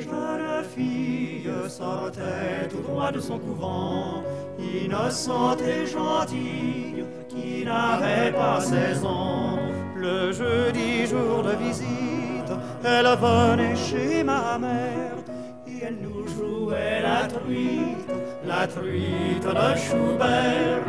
jeune fille sortait tout droit de son couvent, innocente et gentille, qui n'avait pas seize ans. Le jeudi jour de visite, elle venait chez ma mère et elle nous jouait la truite, la truite de Schubert.